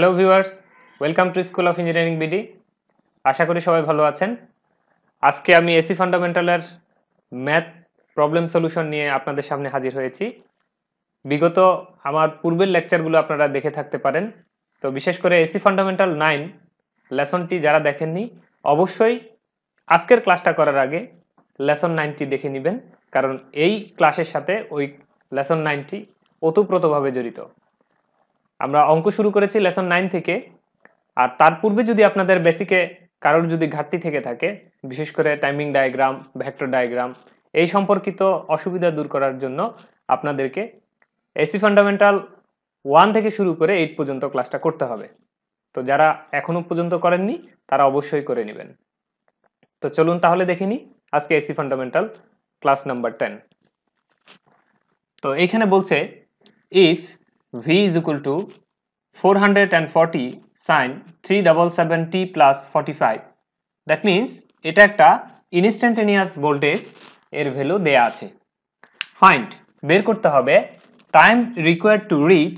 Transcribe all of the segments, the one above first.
Hello viewers welcome to school of engineering BD আশা করি সবাই ভালো আছেন। আজকে আমি এসি ফান্ডামেন্টালের ম্যাথ প্রবলেম সলিউশন নিয়ে আপনাদের সামনে হাজির হয়েছি। বিগত আমার পূর্বের লেকচারগুলো আপনারা দেখে থাকতে পারেন। তো বিশেষ করে এসি ফান্ডামেন্টাল নাইন লেসনটি যারা দেখেননি, অবশ্যই আজকের ক্লাসটা করার আগে লেসন নাইনটি দেখে নেবেন। কারণ এই ক্লাসের সাথে ওই লেসন নাইনটি ওতপ্রোতভাবে জড়িত। আমরা অঙ্ক শুরু করেছি লেসন নাইন থেকে। আর তার পূর্বে যদি আপনাদের বেসিকে কারোর যদি ঘাটতি থেকে থাকে, বিশেষ করে টাইমিং ডায়াগ্রাম ভেক্টর ডায়াগ্রাম এই সম্পর্কিত অসুবিধা দূর করার জন্য আপনাদেরকে এসি ফান্ডামেন্টাল ওয়ান থেকে শুরু করে এইট পর্যন্ত ক্লাসটা করতে হবে। তো যারা এখনও পর্যন্ত করেননি, তারা অবশ্যই করে নেবেন। তো চলুন তাহলে দেখে নিই আজকে AC fundamental class number ten তো এইখানে বলছে if forty sine three double seven t plus forty five that means এটা একটা ইনস্ট্যান্টেনিয়াস ভোল্টেজ এর ভ্যালু দেয়া আছে। ফাইন্ড বের করতে হবে time required to reach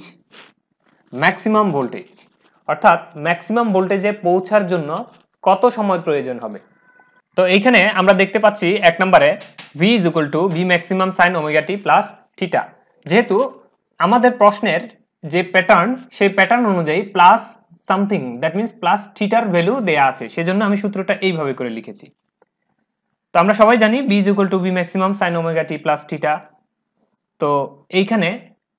maximum voltage অর্থাৎ ম্যাক্সিমাম ভোল্টেজে পৌঁছার জন্য কত সময় প্রয়োজন হবে। তো এইখানে আমরা দেখতে পাচ্ছি এক নম্বরে v is equal to v maximum sine omega t plus theta যেহেতু আমাদের প্রশ্নের যে প্যাটার্ন সেই প্যাটার্ন অনুযায়ী plus something that means plus থিটার ভ্যালু দেয়া আছে। সেজন্য আমি সূত্রটা এইভাবে করে লিখেছি। তো আমরা সবাই জানি v is equal to v maximum sine omega t plus theta তো এইখানে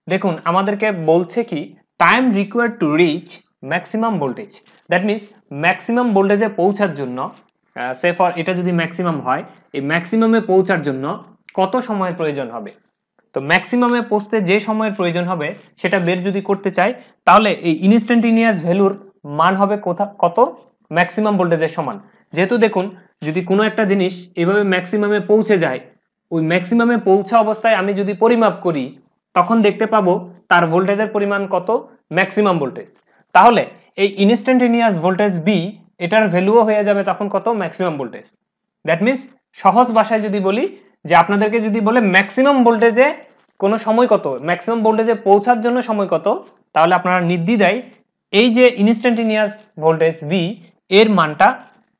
দেখুন, আমাদেরকে বলছে কি time required to reach maximum voltage that means maximum ভোল্টেজে পৌঁছার জন্য সে ফর এটা যদি ম্যাক্সিমাম হয়, এই ম্যাক্সিমামে পৌঁছার জন্য কত সময়ের প্রয়োজন হবে? তো ম্যাক্সিমামে পৌঁছতে যে সময়ের প্রয়োজন হবে, সেটা বের যদি করতে চাই, তাহলে এই ইনস্ট্যান্টিনিয়াস ভ্যালুর মান হবে কত? ম্যাক্সিমাম ভোল্টেজের সমান। যেহেতু দেখুন, যদি কোনো একটা জিনিস এভাবে ম্যাক্সিমামে পৌঁছে যায়, ওই ম্যাক্সিমামে পৌঁছা অবস্থায় আমি যদি পরিমাপ করি, তখন দেখতে পাবো তার ভোল্টেজের পরিমাণ কত? ম্যাক্সিমাম ভোল্টেজ তাহলে এই ইনস্ট্যান্টেনিয়াস ভোল্টেজ বি এটার ভ্যালুও হয়ে যাবে তখন কত? ম্যাক্সিমাম ভোল্টেজ দ্যাট মিনস সহজ ভাষায় যদি বলি যে আপনাদেরকে যদি বলে ম্যাক্সিমাম ভোল্টেজে কোনো সময় কত ম্যাক্সিমাম ভোল্টেজে পৌঁছার জন্য সময় কত, তাহলে আপনারা নির্দ্বিধায় এই যে ইনস্ট্যান্টেনিয়াস ভোল্টেজ ভি এর মানটা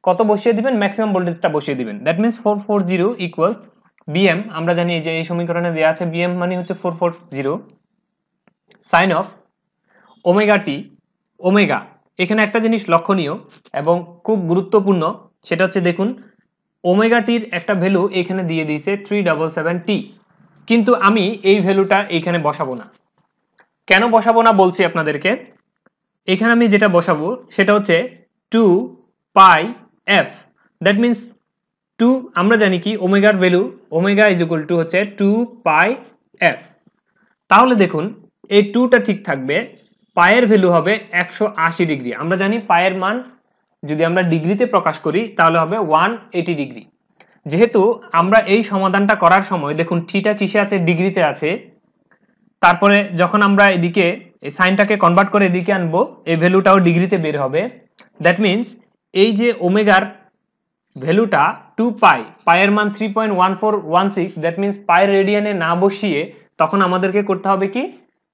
কত বসিয়ে দিবেন ম্যাক্সিমাম ভোল্টেজটা বসিয়ে দিবেন। That means four four zero equals VM আমরা জানি যে এই সমীকরণে দেওয়া আছে বিএম মানে হচ্ছে four four zero sine of omega t omega এখানে একটা জিনিস লক্ষণীয় এবং খুব গুরুত্বপূর্ণ, সেটা হচ্ছে দেখুন ওমেগাটির একটা ভ্যালু এখানে দিয়ে দিয়েছে থ্রি ডাবল সেভেন টি কিন্তু আমি এই ভ্যালুটা এইখানে বসাবো না। কেন বসাবো না বলছি আপনাদেরকে? এখানে আমি যেটা বসাবো সেটা হচ্ছে two pi f that means two আমরা জানি কি ওমেগার value, omega is equal to হচ্ছে টু পাই এফ তাহলে দেখুন, এই টুটা ঠিক থাকবে পায়ের ভ্যালু হবে একশো আশি ডিগ্রি। আমরা জানি পায়ের মান যদি আমরা ডিগ্রিতে প্রকাশ করি, তাহলে হবে ওয়ান এইটি ডিগ্রি। যেহেতু আমরা এই সমাধানটা করার সময়, দেখুন থিটা কিসে আছে? ডিগ্রিতে আছে। তারপরে যখন আমরা এদিকে, এই সাইনটাকে কনভার্ট করে এদিকে আনব, এই ভ্যালুটাও ডিগ্রিতে বের হবে। দ্যাট মিনস এই যে ওমেগার ভ্যালুটা টু পাই পায়ের মান three point one four one six that means পায়ের রেডিয়ানে না বসিয়ে, তখন আমাদেরকে করতে হবে কি?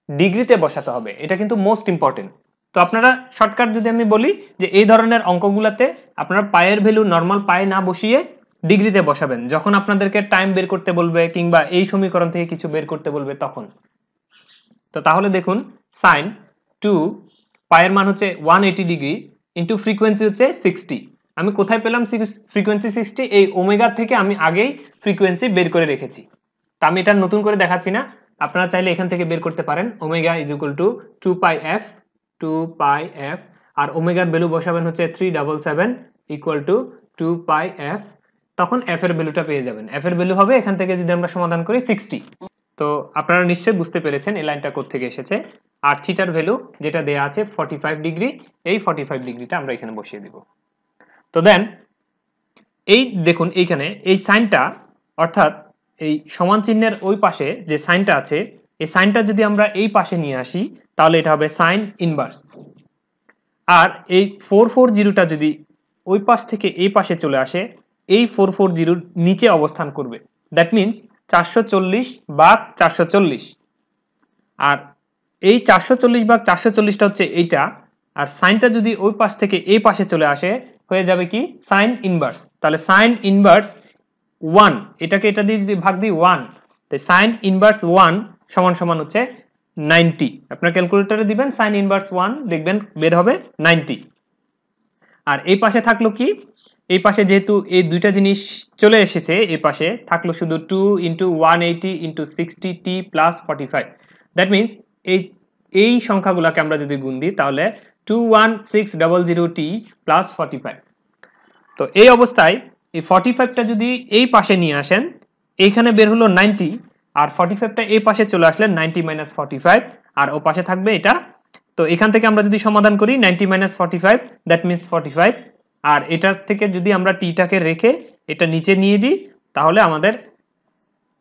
ডিগ্রিতে বসাতে হবে। এটা কিন্তু মোস্ট ইম্পর্টেন্ট তো আপনারা শর্টকাট যদি আমি বলি যে এই ধরনের অঙ্কগুলোতে আপনারা পায়ের ভ্যালু নর্মাল পায়ে না বসিয়ে ডিগ্রিতে বসাবেন, যখন আপনাদেরকে টাইম বের করতে বলবে কিংবা এই সমীকরণ থেকে কিছু বের করতে বলবে তখন। তো তাহলে দেখুন সাইন টু পায়ের মান হচ্ছে one eighty degree into frequency হচ্ছে সিক্সটি আমি কোথায় পেলাম ফ্রিকোয়েন্সি সিক্সটি এই ওমেগা থেকে আমি আগেই ফ্রিকোয়েন্সি বের করে রেখেছি। তা আমি এটা নতুন করে দেখাচ্ছি না। আপনারা চাইলে এখান থেকে বের করতে পারেন। Omega is equal to two pi f two pi f আর ওমেগার ভ্যালু বসাবেন হচ্ছে three double seven equal to two pi f তখন এফ এর ভ্যালুটা পেয়ে যাবেন। এফ এর ভ্যালু হবে, এখান থেকে যদি আমরা সমাধান করি সিক্সটি তো আপনারা নিশ্চয়ই বুঝতে পেরেছেন এই লাইনটা থেকে এসেছে। আর থিটার ভ্যালু যেটা দেয়া আছে ফর্টি ফাইভ ডিগ্রি, এই ফর্টি ফাইভ ডিগ্রিটা আমরা এখানে বসিয়ে দিব। তো দেন, এই দেখুন এইখানে, এই সাইনটা, অর্থাৎ এই সমান চিহ্নের ওই পাশে যে সাইনটা আছে, এই সাইনটা যদি আমরা এই পাশে নিয়ে আসি তাহলে এটা হবে সাইন ইনভার্স আর এই ফোর ফোর জিরোটা যদি ওই পাশ থেকে এই পাশে চলে আসে, এই ফোর ফোর জিরোর নিচে অবস্থান করবে। দ্যাট মিনস চারশো চল্লিশ বা চারশো চল্লিশ। আর এই চারশো চল্লিশ বা চারশো চল্লিশটা হচ্ছে এইটা। আর সাইনটা যদি ওই পাশ থেকে এই পাশে চলে আসে, হয়ে যাবে কি? সাইন ইনভার্স তাহলে সাইন ইনভার্স ওয়ান এটাকে এটা দিয়ে যদি ভাগ দিই ওয়ান তাই সাইন ইনভার্স ওয়ান সমান সমান হচ্ছে নাইনটি। আপনার ক্যালকুলেটরে দিবেন সাইন ইনভার্স ওয়ান দেখবেন বের হবে নাইনটি। আর এই পাশে থাকল কি? এই পাশে যেহেতু এই দুইটা জিনিস চলে এসেছে, এই পাশে থাকল শুধু two into one eighty into sixty t plus forty five that means এই এই সংখ্যাগুলোকে আমরা যদি গুণ দিই, তাহলে two one six double zero t plus forty five তো এই অবস্থায় এই ফর্টি ফাইভটা যদি এই পাশে নিয়ে আসেন, এইখানে বের হলো নাইনটি আর ফর্টি ফাইভটা এই পাশে চলে আসলে নাইনটি মাইনাস ফর্টি ফাইভ আর ও পাশে থাকবে এটা। তো এখান থেকে আমরা যদি সমাধান করি ninety minus forty five that means forty five আর এটার থেকে যদি আমরা টিটাকে রেখে এটা নিচে নিয়ে দিই, তাহলে আমাদের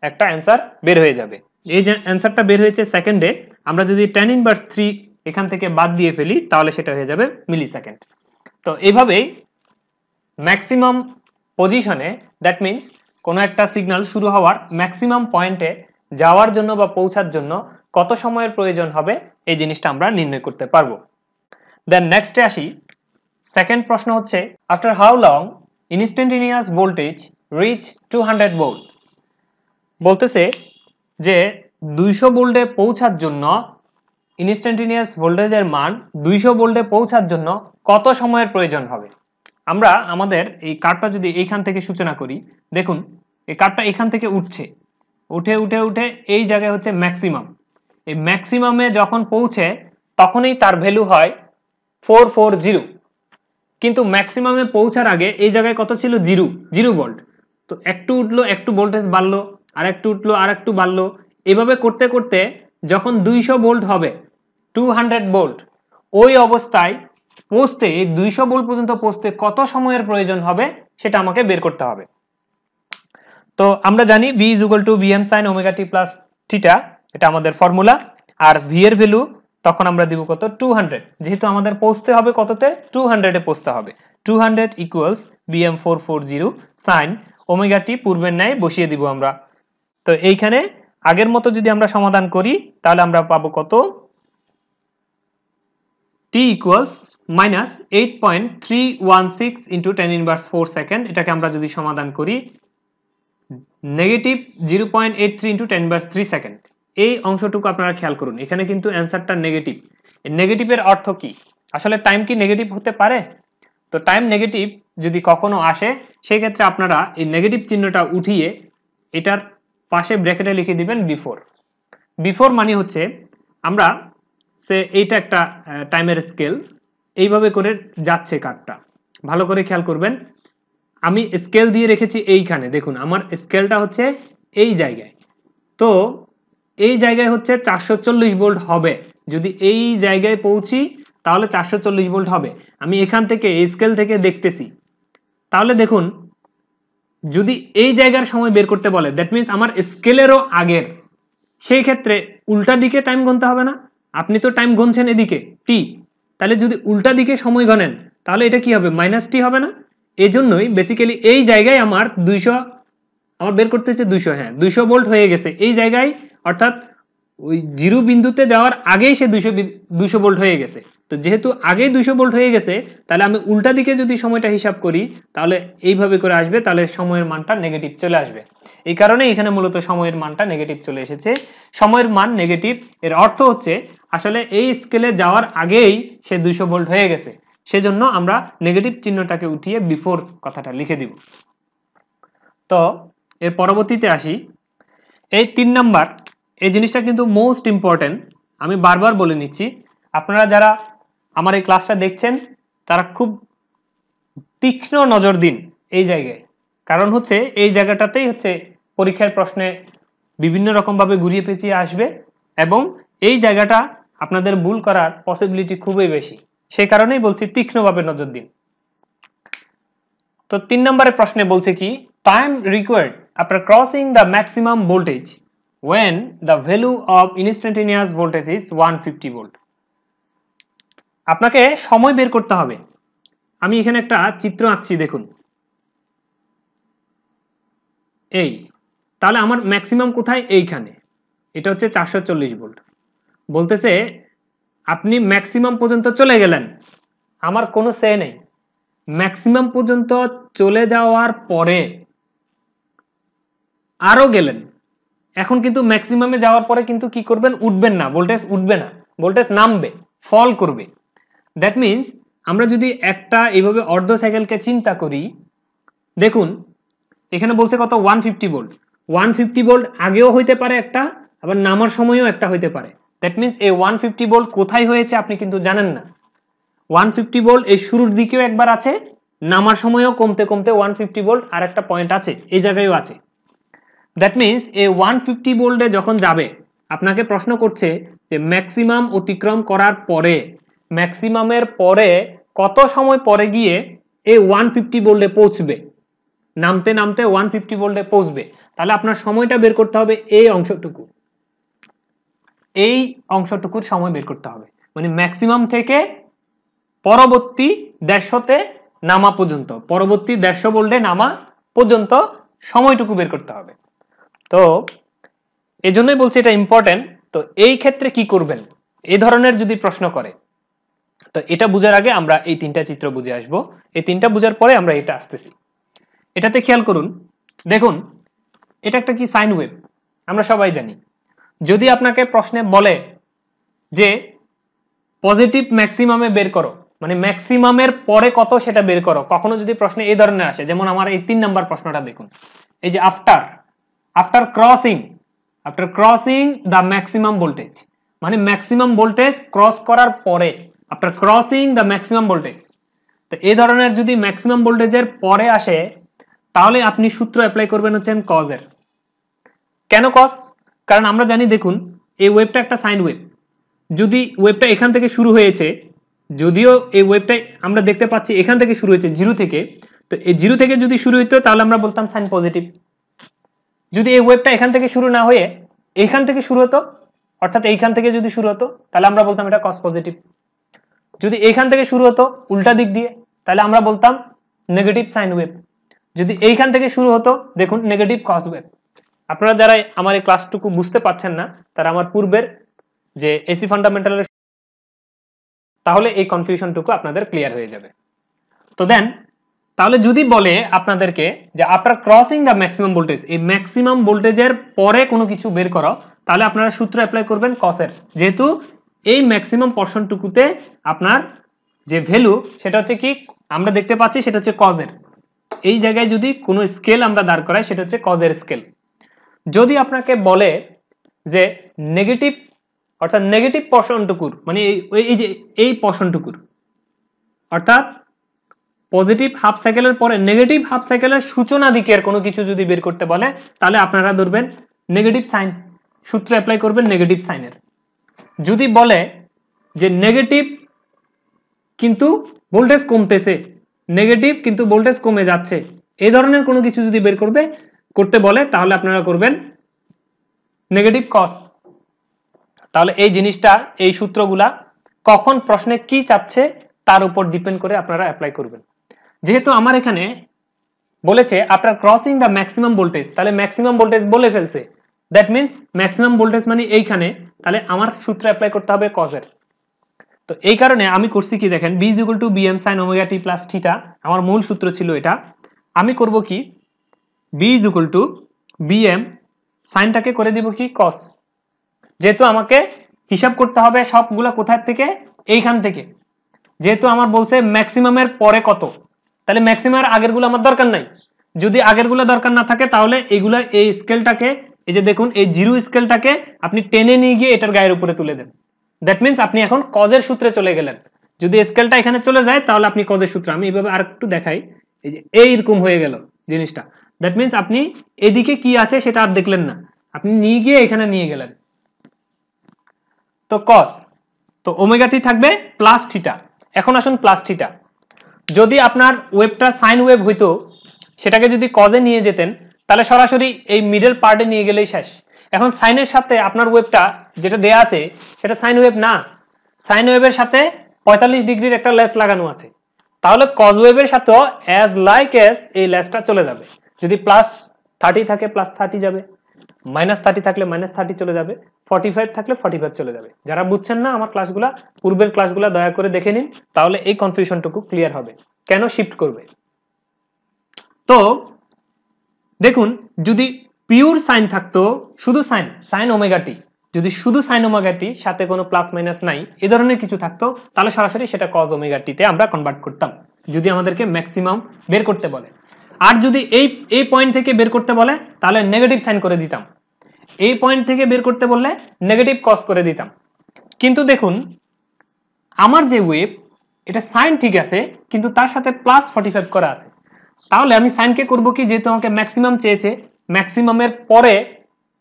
একটা অ্যান্সার বের হয়ে যাবে। এই যে অ্যান্সারটা বের হয়েছে সেকেন্ডে আমরা যদি টেন ইনভার্স থ্রি এখান থেকে বাদ দিয়ে ফেলি, তাহলে সেটা হয়ে যাবে মিলি সেকেন্ড তো এইভাবেই ম্যাক্সিমাম পজিশনে দ্যাট মিনস কোনো একটা সিগন্যাল শুরু হওয়ার ম্যাক্সিমাম পয়েন্টে যাওয়ার জন্য বা পৌঁছার জন্য কত সময়ের প্রয়োজন হবে এই জিনিসটা আমরা নির্ণয় করতে পারব। দেন নেক্সটে আসি। সেকেন্ড প্রশ্ন হচ্ছে after how long instantaneous voltage reach to hundred volt বলতেছে যে দুইশো ভোল্টে পৌঁছার জন্য ইনস্ট্যান্টেনিয়াস ভোল্টেজের মান দুইশো ভোল্টে পৌঁছার জন্য কত সময়ের প্রয়োজন হবে? আমরা আমাদের এই কার্ডটা যদি এইখান থেকে সূচনা করি, দেখুন, এই কার্ডটা এখান থেকে উঠছে। উঠে উঠে উঠে এই জায়গায় হচ্ছে ম্যাক্সিমাম এই ম্যাক্সিমামে যখন পৌঁছে, তখনই তার ভ্যালু হয় ফোর ফোর জিরো কিন্তু ম্যাক্সিমামে পৌঁছার আগে এই জায়গায় কত ছিল? জিরো জিরো ভোল্ট তো একটু উঠল, একটু ভোল্টেজ বাড়লো, আর একটু উঠল, আর একটু বাড়লো। এভাবে করতে করতে যখন দুইশো ভোল্ট হবে টু হান্ড্রেড ভোল্ট ওই অবস্থায় পৌঁছতে দুইশো ভোল্ট পর্যন্ত পৌঁছতে কত সময়ের প্রয়োজন হবে সেটা আমাকে বের করতে হবে। তো আমরা জানি v is equal to VM sine omega t plus theta এটা আমাদের ফর্মুলা আর ভি এর ভ্যালু তখন আমরা দিব কত? টু হান্ড্রেড যেহেতু আমাদের পৌঁছতে হবে কততে? টু হান্ড্রেডে পৌঁছতে হবে। Two hundred equals VM four four zero sine omega t পূর্বের ন্যায় বসিয়ে দিব আমরা। তো এইখানে আগের মতো যদি আমরা সমাধান করি, তাহলে আমরা পাবো কত? T equals minus eight point three one six into ten inverse four second এটাকে আমরা যদি সমাধান করি negative zero point eight three into ten inverse three second এই অংশটুকু আপনারা খেয়াল করুন, এখানে কিন্তু অ্যান্সারটা নেগেটিভ নেগেটিভের অর্থ কি? আসলে টাইম কি নেগেটিভ হতে পারে? তো টাইম নেগেটিভ যদি কখনো আসে সেই ক্ষেত্রে আপনারা এই নেগেটিভ চিহ্নটা উঠিয়ে এটার পাশে ব্র্যাকেটে লিখে দিবেন বিফোর বিফোর মানে হচ্ছে, আমরা সে এইটা একটা টাইমের স্কেল এইভাবে করে যাচ্ছে কার্ডটা। ভালো করে খেয়াল করবেন। আমি স্কেল দিয়ে রেখেছি এইখানে, দেখুন, আমার স্কেলটা হচ্ছে এই জায়গায়। তো এই জায়গায় হচ্ছে চারশো চল্লিশ ভোল্ট হবে। যদি এই জায়গায় পৌঁছি, তাহলে চারশো চল্লিশ ভোল্ট হবে। আমি এখান থেকে স্কেল থেকে দেখতেছি। তাহলে দেখুন, যদি এই জায়গার সময় বের করতে বলে দ্যাট মিনস আমার স্কেলেরও আগের। সেই ক্ষেত্রে উল্টা দিকে টাইম গুনতে হবে না। আপনি তো টাইম গুনছেন এদিকে টি তাহলে যদি উল্টা দিকে সময় গণেন তাহলে এটা কি হবে? মাইনাস টি হবে না? এই জন্যই বেসিক্যালি এই জায়গায় আমার দুইশো, আমার বের করতে হচ্ছে দুইশো হ্যাঁ দুইশো ভোল্ট হয়ে গেছে। এই জায়গায় অর্থাৎ ওই জিরো বিন্দুতে যাওয়ার আগেই সে দুইশো দুইশো ভোল্ট হয়ে গেছে। তো যেহেতু আগেই দুইশো ভোল্ট হয়ে গেছে, তাহলে আমি উল্টা দিকে যদি সময়টা হিসাব করি, তাহলে এইভাবে করে আসবে, তাহলে সময়ের মানটা নেগেটিভ চলে আসবে। এই কারণে এখানে মূলত সময়ের মানটা নেগেটিভ চলে এসেছে। সময়ের মান নেগেটিভ এর অর্থ হচ্ছে আসলে এই স্কেলে যাওয়ার আগেই সে দুইশো ভোল্ট হয়ে গেছে। সেজন্য আমরা নেগেটিভ চিহ্নটাকে উঠিয়ে বিফোর কথাটা লিখে দিব। তো, এর পরবর্তীতে আসি। এই তিন নাম্বার, এই জিনিসটা কিন্তু মোস্ট ইম্পর্টেন্ট আমি বারবার বলে নিচ্ছি, আপনারা যারা আমার এই ক্লাসটা দেখছেন, তারা খুব তীক্ষ্ণ নজর দিন এই জায়গায়। কারণ হচ্ছে, এই জায়গাটাতেই হচ্ছে পরীক্ষার প্রশ্নে বিভিন্ন রকমভাবে ঘুরিয়ে পেঁচিয়ে আসবে এবং এই জায়গাটা আপনাদের ভুল করার পসিবিলিটি খুবই বেশি। সেই কারণেই বলছি তীক্ষ্ণভাবে নজর দিন। তো তিন নম্বরের প্রশ্নে বলছে কি time required after crossing the maximum voltage when the value value of voltage voltage is 150 volt আপনাকে সময় বের করতে হবে। আমি এখানে একটা চিত্র আঁকছি, দেখুন। এই, তাহলে আমার ম্যাক্সিমাম কোথায়? এইখানে। এটা হচ্ছে চারশো চল্লিশ ভোল্ট বলতেছে, আপনি ম্যাক্সিমাম পর্যন্ত চলে গেলেন। আমার কোনো সে নেই। ম্যাক্সিমাম পর্যন্ত চলে যাওয়ার পরে আরও গেলেন। এখন কিন্তু ম্যাক্সিমামে যাওয়ার পরে কিন্তু কি করবেন? উঠবেন না। ভোল্টেজ উঠবে না। ভোল্টেজ নামবে ফল করবে। দ্যাট মিনস আমরা যদি একটা এইভাবে অর্ধ সাইকেলকে চিন্তা করি, দেখুন, এখানে বলছে কত? One fifty volt one fifty volt আগেও হইতে পারে একটা, আবার নামার সময়ও একটা হইতে পারে। দ্যাট মিনস এই ওয়ান ফিফটি ভোল্ট কোথায় হয়েছে আপনি কিন্তু জানেন না। ওয়ান ফিফটি ভোল্ট এই শুরুর দিকেও একবার আছে, নামার সময়ও কমতে কমতে ওয়ান ফিফটি ভোল্ট আর একটা পয়েন্ট আছে, এই জায়গায়ও আছে। দ্যাট মিনস এই ওয়ান ফিফটি ভোল্টে যখন যাবে, আপনাকে প্রশ্ন করছে যে ম্যাক্সিমাম অতিক্রম করার পরে ম্যাক্সিমামের পরে কত সময় পরে গিয়ে এই ওয়ান ফিফটি ভোল্টে পৌঁছবে? নামতে নামতে ওয়ান ফিফটি ভোল্টে পৌঁছবে। তাহলে আপনার সময়টা বের করতে হবে এই অংশটুকু। এই অংশটুকুর সময় বের করতে হবে। মানে ম্যাক্সিমাম থেকে পরবর্তী দেড়শোতে নামা পর্যন্ত, পরবর্তী দেড়শো ভোল্টে নামা পর্যন্ত সময়টুকু বের করতে হবে। তো এই জন্যই বলছি এটা ইম্পর্টেন্ট তো এই ক্ষেত্রে কি করবেন? এই ধরনের যদি প্রশ্ন করে, তো এটা বুঝার আগে আমরা এই তিনটা চিত্র বুঝে আসব। এই তিনটা বুঝার পরে আমরা এটা আসতেছি। এটাতে খেয়াল করুন। দেখুন, এটা একটা কি সাইন ওয়েভ আমরা সবাই জানি। যদি আপনাকে প্রশ্নে বলে যে পজিটিভ ম্যাক্সিমামে বের করো মানে ম্যাক্সিমামের পরে কত সেটা বের করো, কখনো যদি প্রশ্নে এই ধরনের আসে, যেমন আমার এই তিন নাম্বার প্রশ্নটা দেখুন। এই যে after after crossing after crossing the maximum voltage মানে ম্যাক্সিমাম ভোল্টেজ ক্রস করার পরে after crossing the maximum voltage তো এই ধরনের যদি ম্যাক্সিমাম ভোল্টেজের পরে আসে, তাহলে আপনি সূত্র অ্যাপ্লাই করবেন হচ্ছেন কজের কেন কজ কারণ আমরা জানি, দেখুন, এই ওয়েবটা একটা সাইন ওয়েব যদি ওয়েবটা এখান থেকে শুরু হয়েছে, যদিও এই ওয়েবটা আমরা দেখতে পাচ্ছি এখান থেকে শুরু হয়েছে জিরো থেকে, তো এই জিরো থেকে যদি শুরু হইতো, তাহলে আমরা বলতাম সাইন পজিটিভ যদি এই ওয়েবটা এখান থেকে শুরু না হয়ে এইখান থেকে শুরু হতো, অর্থাৎ এইখান থেকে যদি শুরু হতো, তাহলে আমরা বলতাম এটা কস পজিটিভ যদি এইখান থেকে শুরু হতো উল্টা দিক দিয়ে, তাহলে আমরা বলতাম নেগেটিভ সাইন ওয়েভ যদি এইখান থেকে শুরু হতো, দেখুন নেগেটিভ কস ওয়েভ আপনারা যারা আমার এই ক্লাসটুকু বুঝতে পারছেন না, তারা আমার পূর্বের যে এসি ফান্ডামেন্টালের তাহলে এই কনফিউশনটুকু আপনাদের ক্লিয়ার হয়ে যাবে। তো দেন, তাহলে যদি বলে আপনাদেরকে যে আপনার ক্রসিং দ্য ম্যাক্সিমাম ভোল্টেজ এই ম্যাক্সিমাম ভোল্টেজের পরে কোনো কিছু বের করো, তাহলে আপনারা সূত্র অ্যাপ্লাই করবেন কসের যেহেতু এই ম্যাক্সিমাম পর্শনটুকুতে আপনার যে ভ্যালু সেটা হচ্ছে কি, আমরা দেখতে পাচ্ছি সেটা হচ্ছে কজের এই জায়গায় যদি কোনো স্কেল আমরা দাঁড় করাই, সেটা হচ্ছে কজের স্কেল যদি আপনাকে বলে যে নেগেটিভ অর্থাৎ নেগেটিভ পর্শনটুকুর মানে এই যে এই পর্শনটুকুর অর্থাৎ পজিটিভ হাফ সাইকেলের পরে নেগেটিভ হাফ সাইকেলের সূচনা দিকের কোনো কিছু যদি বের করতে বলে, তাহলে আপনারা ধরবেন নেগেটিভ সাইন সূত্র অ্যাপ্লাই করবেন নেগেটিভ সাইনের যদি বলে যে নেগেটিভ কিন্তু ভোল্টেজ কমতেছে নেগেটিভ কিন্তু ভোল্টেজ কমে যাচ্ছে, এই ধরনের কোনো কিছু যদি বের করবে করতে বলে, তাহলে আপনারা করবেন নেগেটিভ কস তাহলে এই জিনিসটা, এই সূত্রগুলা কখন প্রশ্নে কি চাচ্ছে তার উপর ডিপেন্ড করে আপনারা অ্যাপ্লাই করবেন। যেহেতু আমার এখানে বলেছে, আপনার ক্রসিং দ্য ম্যাক্সিমাম ভোল্টেজ তাহলে ম্যাক্সিমাম ভোল্টেজ বলে ফেলছে। দ্যাট মিনস ম্যাক্সিমাম ভোল্টেজ মানে এইখানে, তাহলে আমার সূত্র অ্যাপ্লাই করতে হবে কজের তো এই কারণে আমি করছি কি দেখেন v is equal to v m sine omega t plus theta আমার মূল সূত্র ছিল এটা। আমি করব কি v is equal to v m সাইনটাকে করে দিব কি? কস যেহেতু আমাকে হিসাব করতে হবে সবগুলা কোথার থেকে? এইখান থেকে। যেহেতু আমার বলছে ম্যাক্সিমামের পরে কত? তাহলে ম্যাক্সিমামের আগেরগুলো আমার দরকার নাই। যদি আগেরগুলো দরকার না থাকে, তাহলে এইগুলা এই স্কেলটাকে এই যে দেখুন, এই জিরো স্কেলটাকে আপনি টেনে নিয়ে গিয়ে এটার গায়ের উপরে তুলে দেন। দ্যাট মিনস আপনি এখন কজের সূত্রে চলে গেলেন। যদি স্কেলটা এখানে চলে যায়, তাহলে আপনি কজের সূত্র, আমি এইভাবে আর একটু দেখাই। এই যে এইরকম হয়ে গেল জিনিসটা। দ্যাট মিনস আপনি এদিকে কি আছে সেটা আর দেখলেন না। আপনি নিয়ে গিয়ে এখানে নিয়ে গেলেন। তো কস তো ওমেগাটি থাকবে প্লাস থিটা এখন আসুন প্লাস থিটা যদি আপনার ওয়েবটা সাইন ওয়েভ হইতো, সেটাকে যদি কজে নিয়ে যেতেন, তাহলে সরাসরি এই মিডল পার্টে নিয়ে গেলেই শেষ। এখন সাইনের সাথে আপনার ওয়েবটা যেটা দেয়া আছে, সেটা সাইন ওয়েভ না। সাইন ওয়েভের সাথে পঁয়তাল্লিশ ডিগ্রির একটা লেস লাগানো আছে। তাহলে কজ ওয়েভের সাথেও অ্যাজ লাইক এস এই লেসটা চলে যাবে। যদি প্লাস থার্টি থাকে প্লাস থার্টি যাবে। মাইনাস থার্টি থাকলে মাইনাস থার্টি চলে যাবে। ফর্টি ফাইভ থাকলে ফর্টি ফাইভ চলে যাবে। যারা বুঝছেন না আমার ক্লাসগুলা পূর্বের ক্লাসগুলা দয়া করে দেখে নিন, তাহলে এই কনফিউশনটুকু ক্লিয়ার হবে। কেন শিফট করবে? তো, দেখুন, যদি পিওর সাইন থাকতো, শুধু সাইন সাইন ওমেগাটি যদি শুধু সাইন ওমেগাটি সাথে কোনো প্লাস মাইনাস নাই, এ ধরনের কিছু থাকতো, তাহলে সরাসরি সেটা কজ ওমেগাটিতে আমরা কনভার্ট করতাম। যদি আমাদেরকে ম্যাক্সিমাম বের করতে বলে। আর যদি এই এই পয়েন্ট থেকে বের করতে বলে, তাহলে নেগেটিভ সাইন করে দিতাম। এই পয়েন্ট থেকে বের করতে বললে নেগেটিভ কজ করে দিতাম। কিন্তু দেখুন, আমার যে ওয়েভ এটা সাইন ঠিক আছে, কিন্তু তার সাথে প্লাস ফর্টি ফাইভ করা আছে। তাহলে আমি সাইনকে করব কি? যেহেতু আমাকে ম্যাক্সিমাম চেয়েছে ম্যাক্সিমামের পরে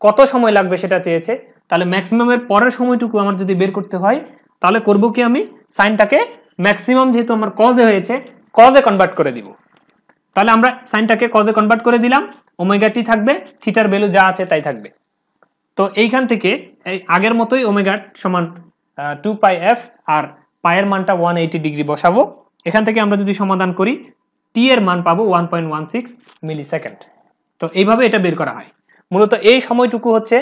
কত সময় লাগবে সেটা চেয়েছে, তাহলে ম্যাক্সিমামের পরের সময়টুকু আমার যদি বের করতে হয়, তাহলে করব কি আমি? সাইনটাকে ম্যাক্সিমাম যেহেতু আমার কজে হয়েছে কজে কনভার্ট করে দিব। তাহলে আমরা সাইনটাকে কজে কনভার্ট করে দিলাম ওমেগাটি থাকবে থিটার ভ্যালু যা আছে তাই থাকবে। তো এইখান থেকে এই আগের মতোই ওমেগাট সমান টু পাই এফ আর পায়ের মানটা ওয়ান এইটি ডিগ্রি বসাবো। এখান থেকে আমরা যদি সমাধান করি টি এর মান পাবো one point one six millisecond তো এইভাবে এটা বের করা হয়। মূলত এই সময়টুকু হচ্ছে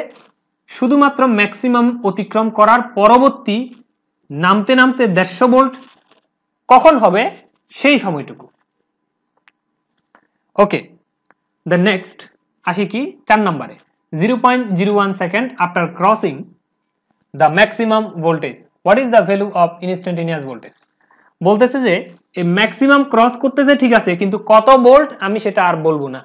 শুধুমাত্র ম্যাক্সিমাম অতিক্রম করার পরবর্তী নামতে নামতে দেড়শো ভোল্ট কখন হবে? সেই সময়টুকু। ওকে দ্য নেক্সট আসি কি? চার নম্বরে। Zero point zero one second after crossing the maximum voltage what is the value of instantaneous voltage বলতেছে যে এই ম্যাক্সিমাম ক্রস করতেছে ঠিক আছে, কিন্তু কত ভোল্ট আমি সেটা আর বলব না।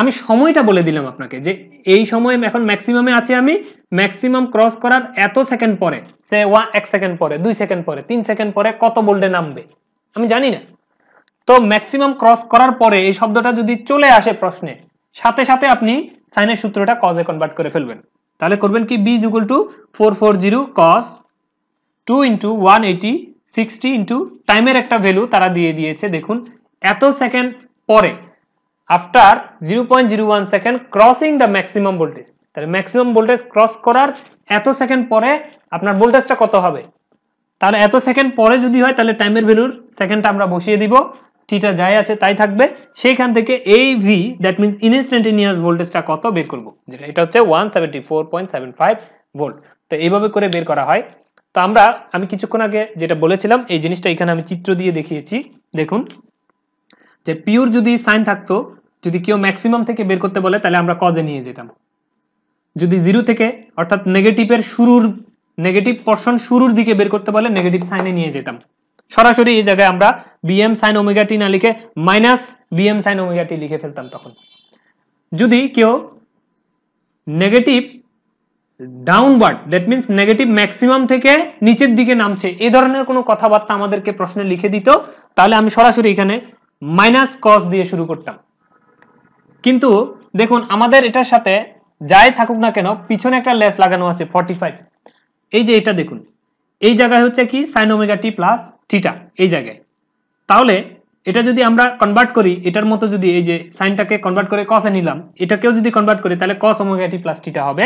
আমি সময়টা বলে দিলাম আপনাকে যে, এই সময় এখন ম্যাক্সিমামে আছে আমি ম্যাক্সিমাম ক্রস করার এত সেকেন্ড পরে, সে ওয়া এক সেকেন্ড পরে, দুই সেকেন্ড পরে, তিন সেকেন্ড পরে কত ভোল্টে নামবে? আমি জানি না। তো ম্যাক্সিমাম ক্রস করার পরে এই শব্দটা যদি চলে আসে প্রশ্নে, সাথে সাথে আপনি সাইনের সূত্রটা কজে কনভার্ট করে ফেলবেন। তাহলে করবেন কি? V equal to four four zero cos two into one eighty sixty into টাইমের একটা ভ্যালু তারা দিয়ে দিয়েছে। দেখুন, এত সেকেন্ড পরে after zero point zero one second crossing the maximum voltage তাহলে ম্যাক্সিমাম ভোল্টেজ ক্রস করার এত সেকেন্ড পরে আপনার ভোল্টেজটা কত হবে? তাহলে এত সেকেন্ড পরে যদি হয়, তাহলে টাইমের ভ্যালুর সেকেন্ডটা আমরা বসিয়ে দিব। টিটা যাই আছে, তাই থাকবে। সেইখান থেকে এই ভি দ্যাট মিনস ইনস্ট্যান্টেনিয়াস ভোল্টেজটা কত বের করব? যেটা, এটা হচ্ছে ওয়ান ভোল্ট তো এইভাবে করে বের করা হয়। তো আমরা, আমি কিছুক্ষণ আগে যেটা বলেছিলাম, এই জিনিসটা এখানে আমি চিত্র দিয়ে দেখিয়েছি। দেখুন, যে পিওর যদি সাইন থাকতো, যদি কেউ ম্যাক্সিমাম থেকে বের করতে বলে, তাহলে আমরা কজে নিয়ে যেতাম। যদি জিরো থেকে, অর্থাৎ নেগেটিভের শুরুর নেগেটিভ পর্শন শুরুর দিকে বের করতে বলে নেগেটিভ সাইনে নিয়ে যেতাম। সরাসরি এই জায়গায় আমরা বিএম সাইন ওমেগা টি না লিখে minus VM sine omega t লিখে ফেলতাম তখন। যদি কেউ negative downward that means negative maximum থেকে নিচের দিকে নামছে, এই ধরনের কোনো কথাবার্তা আমাদেরকে প্রশ্নে লিখে দিত, তাহলে আমি সরাসরি এখানে মাইনাস কস দিয়ে শুরু করতাম। কিন্তু দেখুন, আমাদের এটার সাথে যাই থাকুক না কেন, পিছনে একটা লেস লাগানো আছে ফর্টি এই যে এটা দেখুন। এই জায়গায় হচ্ছে কি sine omega t plus theta এই জায়গায়। তাহলে এটা যদি আমরা কনভার্ট করি, এটার মতো যদি এই যে সাইনটাকে কনভার্ট করে কসে নিলাম, এটাকেও যদি কনভার্ট করি, তাহলে cos omega t plus theta হবে।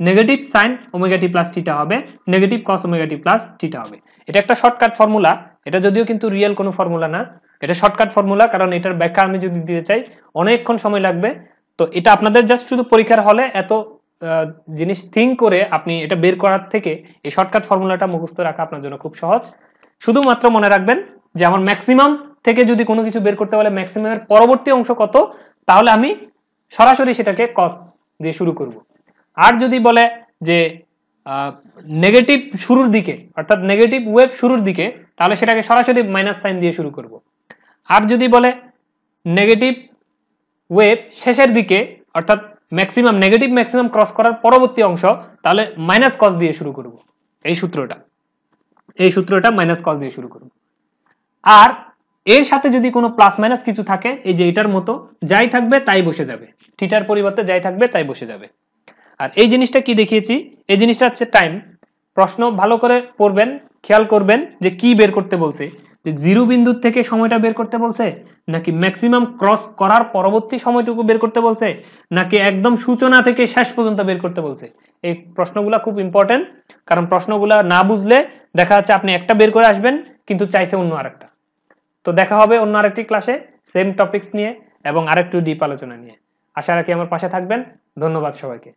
Negative sine omega t plus theta হবে negative cos omega t plus theta হবে। এটা একটা শর্টকাট ফর্মুলা এটা যদিও কিন্তু রিয়েল কোনো ফর্মুলা না। এটা শর্টকাট ফর্মুলা কারণ এটার ব্যাখ্যা আমি যদি দিতে চাই, অনেকক্ষণ সময় লাগবে। তো এটা আপনাদের জাস্ট শুধু পরীক্ষার হলে এত জিনিস থিঙ্ক করে আপনি এটা বের করার থেকে এই শর্টকাট ফর্মুলাটা মুখস্থ রাখা আপনার জন্য খুব সহজ। শুধুমাত্র মনে রাখবেন যে আমার ম্যাক্সিমাম থেকে যদি কোনো কিছু বের করতে বলে ম্যাক্সিমামের পরবর্তী অংশ কত, তাহলে আমি সরাসরি সেটাকে কস দিয়ে শুরু করব। আর যদি বলে যে নেগেটিভ শুরুর দিকে, অর্থাৎ নেগেটিভ ওয়েব শুরুর দিকে, তাহলে সেটাকে সরাসরি মাইনাস সাইন দিয়ে শুরু করব। আর যদি বলে নেগেটিভ ওয়েব শেষের দিকে, অর্থাৎ ম্যাক্সিমাম নেগেটিভ ম্যাক্সিমাম ক্রস করার পরবর্তী অংশ, তাহলে মাইনাস কস দিয়ে শুরু করব। এই সূত্রটা। এই সূত্রটা মাইনাস কস দিয়ে শুরু করব। আর এর সাথে যদি কোনো প্লাস মাইনাস কিছু থাকে, এই যে এটার মতো, যাই থাকবে তাই বসে যাবে। থিটার পরিবর্তে যাই থাকবে তাই বসে যাবে। আর এই জিনিসটা কি দেখিয়েছি? এই জিনিসটা হচ্ছে টাইম প্রশ্ন ভালো করে পড়বেন, খেয়াল করবেন যে কি বের করতে বলছে। যে জিরো বিন্দুর থেকে সময়টা বের করতে বলছে, নাকি ম্যাক্সিমাম ক্রস করার পরবর্তী সময়টুকু বের করতে বলছে, নাকি একদম সূচনা থেকে শেষ পর্যন্ত বের করতে বলছে? এই প্রশ্নগুলো খুব ইম্পর্টেন্ট কারণ প্রশ্নগুলো না বুঝলে দেখা যাচ্ছে আপনি একটা বের করে আসবেন, কিন্তু চাইছে অন্য আরেকটা। তো দেখা হবে অন্য আরেকটি ক্লাসে সেম টপিকস নিয়ে এবং আরেকটু ডিপ আলোচনা নিয়ে। আশা রাখি আমার পাশে থাকবেন। ধন্যবাদ সবাইকে।